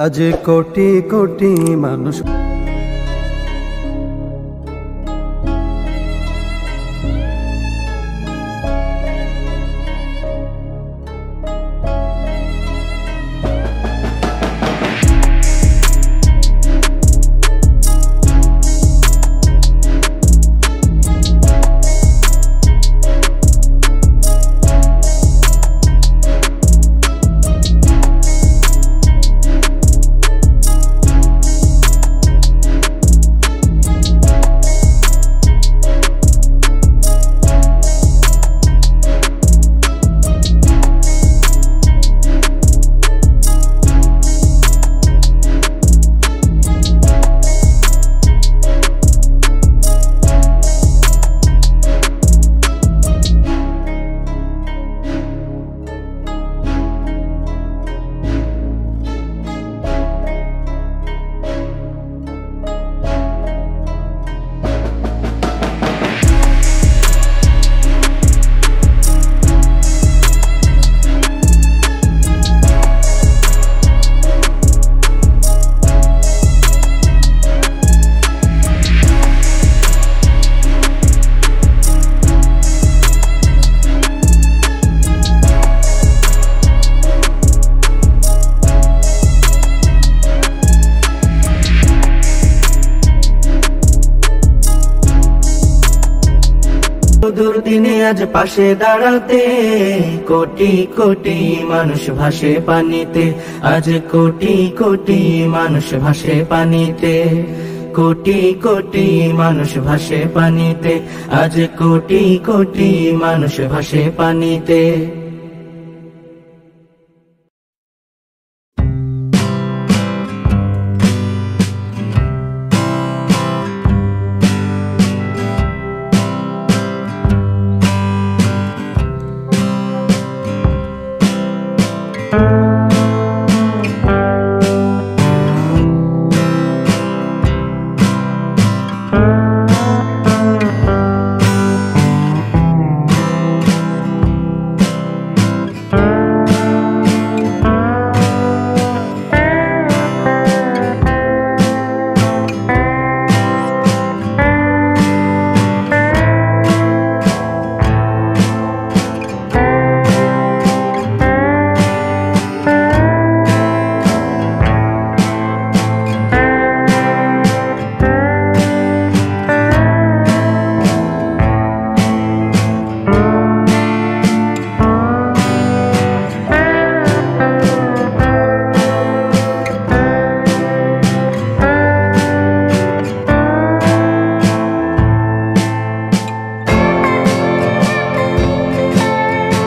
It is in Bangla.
আজ কোটি কোটি মানুষ দুর্দিনে আজ পাশে দাঁড়াতে, কোটি কোটি মানুষ ভাসে পানিতে। আজ কোটি কোটি মানুষ ভাসে পানিতে, কোটি কোটি মানুষ ভাসে পানিতে। আজ কোটি কোটি মানুষ ভাসে পানিতে।